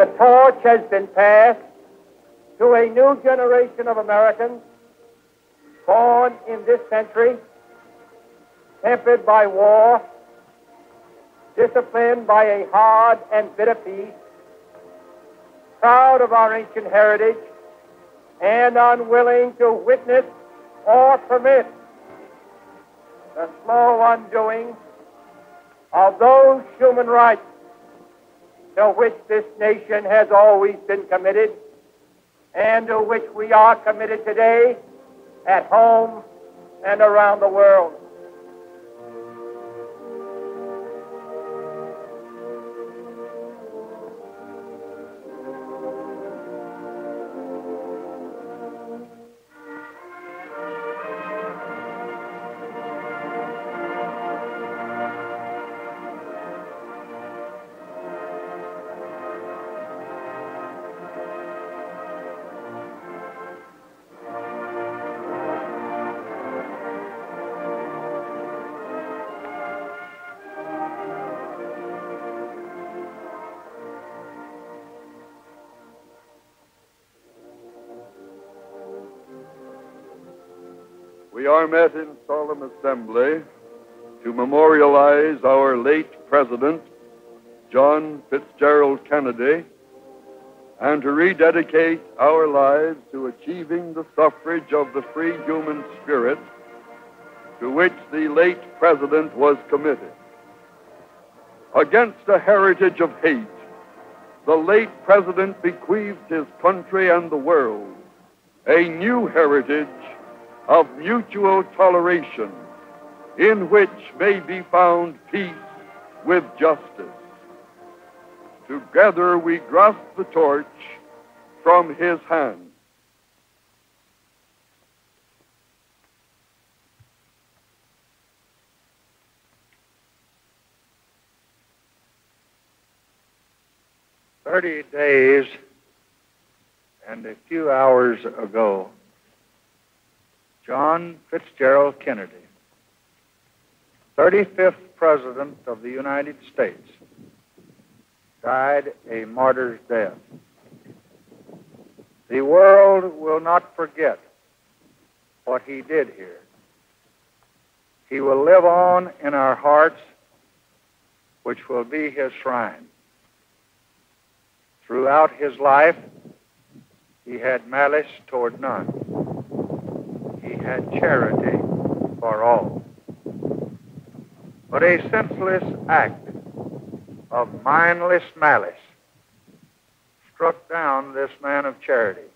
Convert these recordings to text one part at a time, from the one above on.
the torch has been passed to a new generation of Americans born in this century, tempered by war, disciplined by a hard and bitter peace, proud of our ancient heritage, and unwilling to witness or permit the slow undoing of those human rights to which this nation has always been committed and to which we are committed today at home and around the world. We are met in solemn assembly to memorialize our late President, John Fitzgerald Kennedy, and to rededicate our lives to achieving the suffrage of the free human spirit to which the late President was committed. Against a heritage of hate, the late President bequeathed his country and the world a new heritage of mutual toleration in which may be found peace with justice. Together we grasp the torch from his hand. Thirty days and a few hours ago, John Fitzgerald Kennedy, 35th President of the United States, died a martyr's death. The world will not forget what he did here. He will live on in our hearts, which will be his shrine. Throughout his life, he had malice toward none. Had charity for all. But a senseless act of mindless malice struck down this man of charity,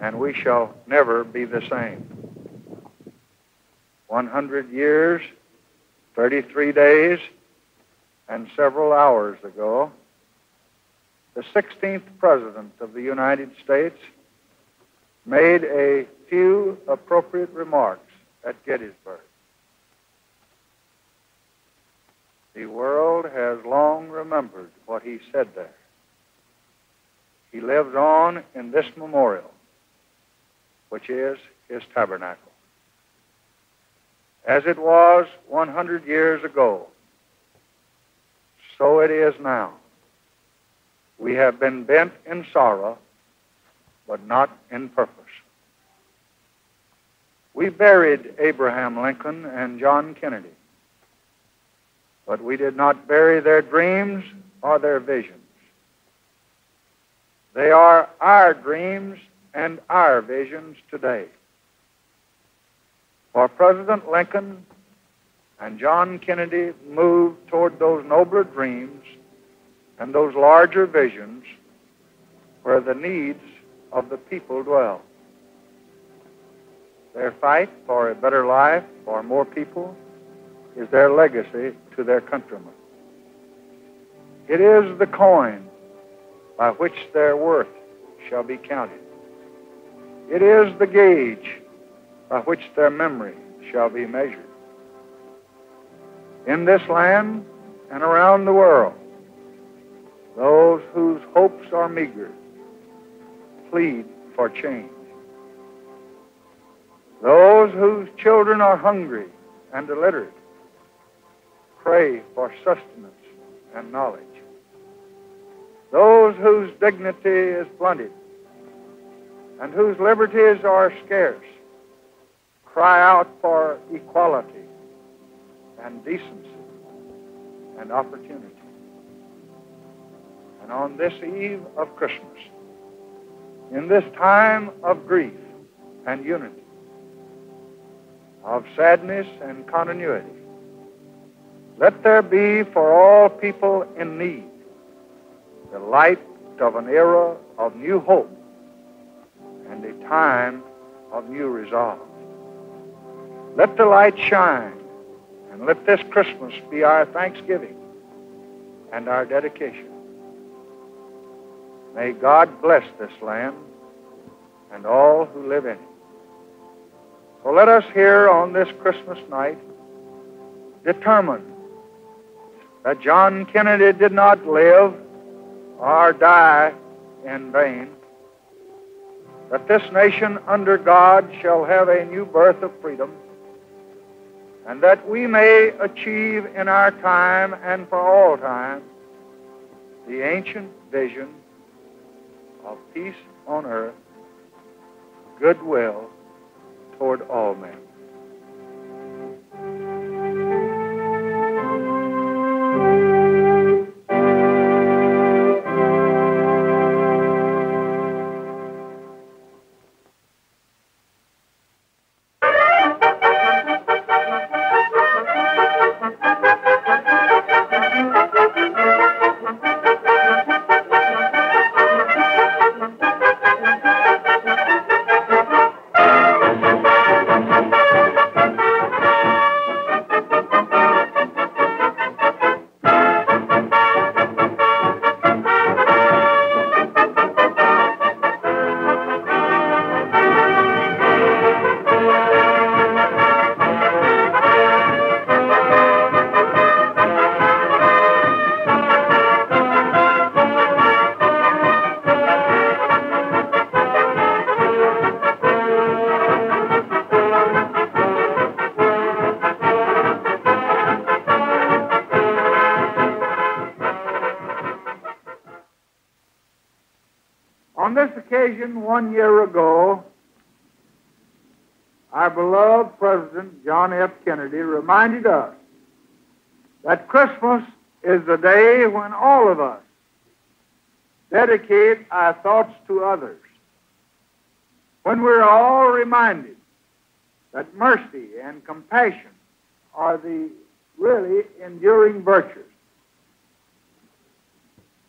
and we shall never be the same. 100 years, 33 days, and several hours ago, the 16th President of the United States made a few appropriate remarks at Gettysburg. The world has long remembered what he said there. He lives on in this memorial, which is his tabernacle. As it was 100 years ago, so it is now. We have been bent in sorrow, but not in purpose. We buried Abraham Lincoln and John Kennedy, but we did not bury their dreams or their visions. They are our dreams and our visions today. For President Lincoln and John Kennedy moved toward those nobler dreams and those larger visions where the needs of the people dwell. Their fight for a better life, for more people, is their legacy to their countrymen. It is the coin by which their worth shall be counted. It is the gauge by which their memory shall be measured. In this land and around the world, those whose hopes are meager plead for change. Those whose children are hungry and illiterate pray for sustenance and knowledge. those whose dignity is blunted and whose liberties are scarce cry out for equality and decency and opportunity. And on this eve of Christmas, in this time of grief and unity, of sadness and continuity, let there be for all people in need the light of an era of new hope and a time of new resolve. Let the light shine, and let this Christmas be our thanksgiving and our dedication. May God bless this land and all who live in it. So let us here on this Christmas night determine that John Kennedy did not live or die in vain, that this nation under God shall have a new birth of freedom, and that we may achieve in our time and for all time the ancient vision of peace on earth, goodwill toward all men. On this occasion, one year ago, our beloved President John F. Kennedy reminded us that Christmas is the day when all of us dedicate our thoughts to others. When we're all reminded that mercy and compassion are the really enduring virtues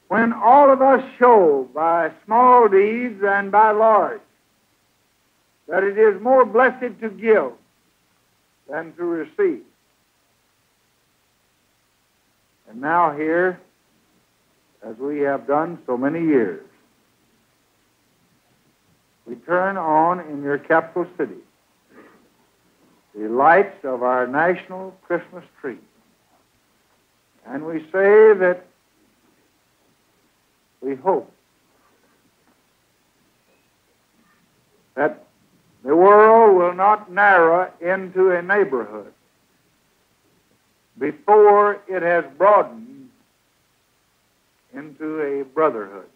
when all of us show by small deeds and by large that it is more blessed to give than to receive. And now, here, as we have done so many years, we turn on in your capital city the lights of our national Christmas tree. And we say that we hope that the world will not narrow into a neighborhood before it has broadened into a brotherhood.